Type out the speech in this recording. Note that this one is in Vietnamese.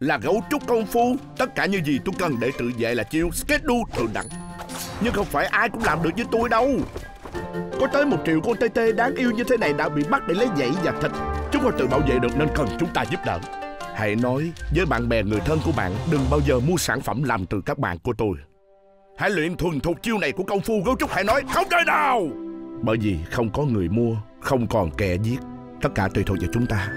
Là gấu trúc công phu, Tất cả những gì tôi cần để tự vệ là chiêu schedule thường đẳng Nhưng không phải ai cũng làm được như tôi đâu. Có tới một triệu con tê tê đáng yêu như thế này đã bị bắt để lấy dãy và thịt. Chúng không tự bảo vệ được nên cần chúng ta giúp đỡ. Hãy nói với bạn bè người thân của bạn, Đừng bao giờ mua sản phẩm làm từ các bạn của tôi. Hãy luyện thuần thục chiêu này của công phu, gấu trúc hãy nói không đời nào! Bởi vì không có người mua, Không còn kẻ giết. Tất cả tùy thuộc vào chúng ta.